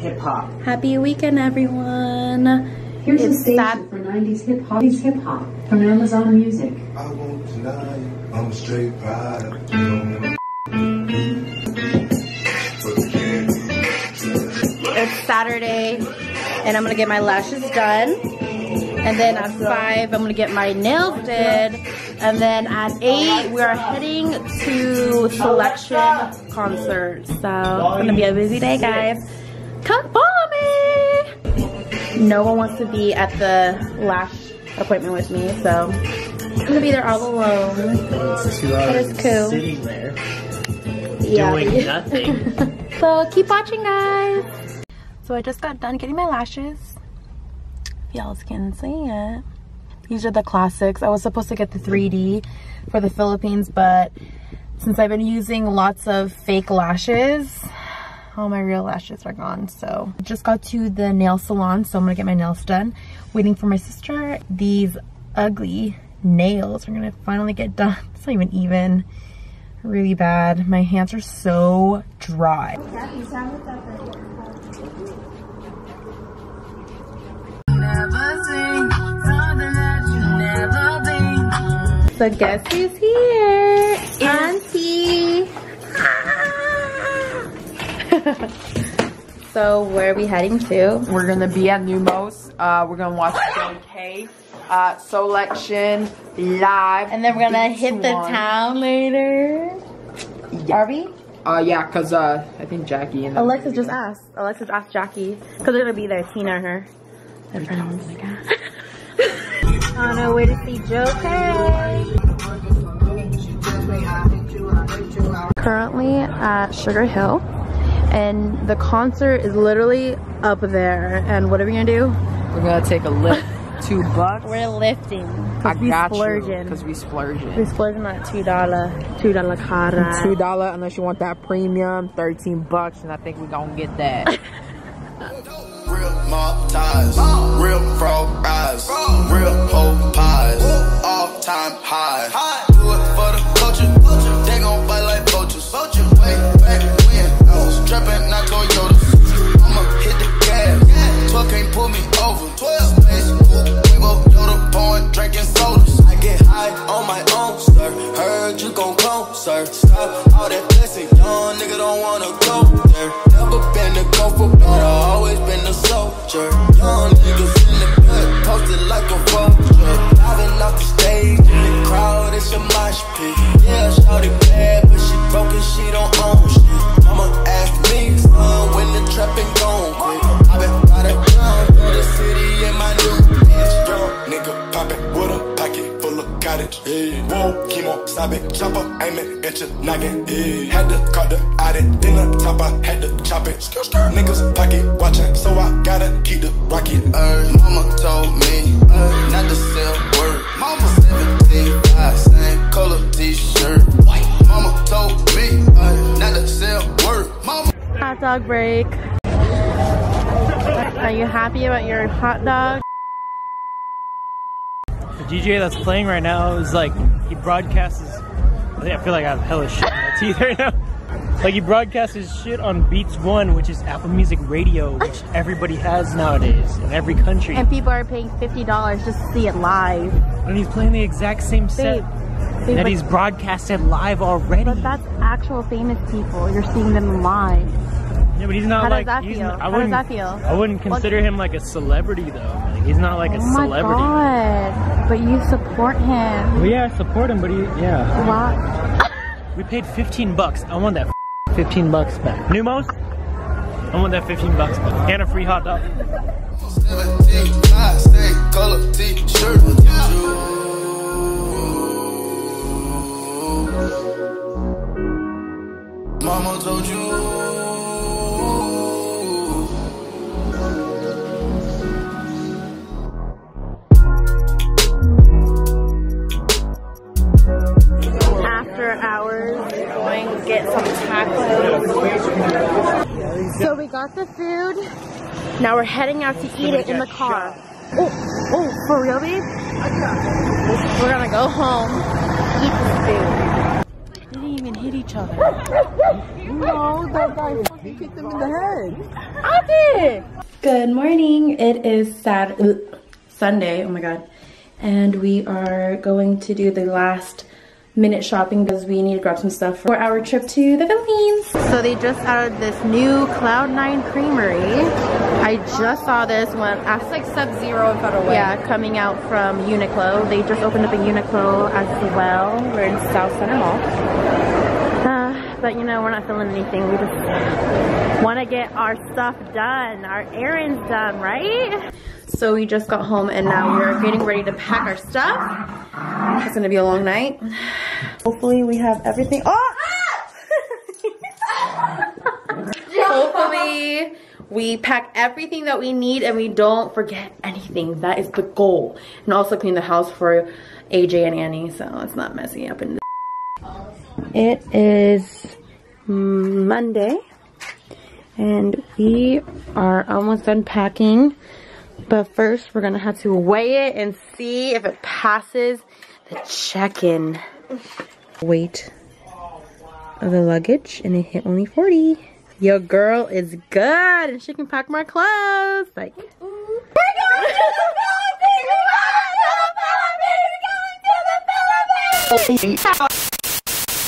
hip hop. Happy weekend, everyone. Here's It's a station Sat- for 90s hip hop. hip hop from Amazon Music. I won't deny you. I'm straight proud of you. Don't wanna but you can't do It's Saturday, and I'm gonna get my lashes done. And then at five, I'm gonna get my nails did. And then at eight, we are heading to Soulection concert. So it's gonna be a busy day, guys. Come follow me. No one wants to be at the lash appointment with me, so I'm gonna be there all alone. That is cool. sitting there Yeah. doing nothing. So keep watching, guys. So I just got done getting my lashes. If y'all can see it. These are the classics. I was supposed to get the 3D for the Philippines, but since I've been using lots of fake lashes, all my real lashes are gone. So just got to the nail salon, so I'm gonna get my nails done. Waiting for my sister. These ugly nails are gonna finally get done. It's not even even really bad. My hands are so dry. So guess who's here? Auntie. So where are we heading to? We're gonna be at Neumos. Uh, we're gonna watch Joe Kay. Uh, Soulection live. And then we're gonna hit the town later. Are we? Uh, yeah, cause uh, I think Jackie and Alexis just asked. Alexis asked Jackie. Because they're gonna be there, Tina and her. Their friends. On our way to see Joe Currently at Sugar Hill. And the concert is literally up there. And what are we gonna do? We're gonna take a Lyft. Two bucks. We're lifting. I Cause we got you. splurging. Cause we splurging. We splurging on two dollar, two dollar cara. Two dollar unless you want that premium. Thirteen bucks, and I think we gonna get that. Real mob ties, real frog eyes, real whole pies, all time high. Sir. Stop all that blessing, young nigga don't wanna go there. Never been a gopher, but I always been a soldier. Young niggas chemo, stop it, chopper, aiming at your noggin. Yeah. Had to cut the audit, then the top, I had to chop it. Skr, skr. Niggas pocket watching, so I gotta keep the rocket. Uh, mama told me uh, not to sell word. Mama 17, five, same color t-shirt. Mama told me uh, not to sell word. Mama. Hot dog break. Are you happy about your hot dog? DJ that's playing right now is like he broadcasts. His, I feel like I have hella shit in my teeth right now. Like he broadcasts his shit on Beats One, which is Apple Music Radio, which everybody has nowadays in every country. And people are paying $50 just to see it live. And he's playing the exact same set Babe, babe, that he's broadcasted live already. but that's actual famous people. You're seeing them live. yeah, but he's not How does that he's feel? Not, I How does that feel? I wouldn't consider him like a celebrity though. Like, he's not like a oh my celebrity. god. But you support him. Well, yeah, I support him, but he, yeah. Wow. We paid 15 bucks. I want that 15 bucks back. Neumos? I want that 15 bucks back. And a free hot dog. 17, five, same color t-shirt. Mama told you. Got the food. Now we're heading out to eat it in the car. Oh, oh, for real, babe? We're gonna go home, eat this food. Did didn't even hit each other. No, that guy fucking kicked him in the head. I did. Good morning. It is Sat Sunday. Oh my god. And we are going to do the last minute shopping because we need to grab some stuff for our trip to the Philippines. So they just added this new Cloud9 Creamery. I just saw this one. That's like Sub-Zero and Federal Way. Yeah, coming out from Uniqlo. They just opened up a Uniqlo as well. We're in Southcenter Mall. Uh, but you know, we're not feeling anything. We just want to get our stuff done, our errands done, right? So we just got home and now we're getting ready to pack our stuff. It's gonna be a long night. Hopefully we have everything. Oh! Hopefully we pack everything that we need and we don't forget anything. That is the goal. And also clean the house for AJ and Annie so it's not messy up in It is Monday and we are almost done packing. But first, we're gonna have to weigh it and see if it passes the check-in weight of the luggage. And it hit only 40. Your girl is good and she can pack more clothes. Like, we're going to the Philippines!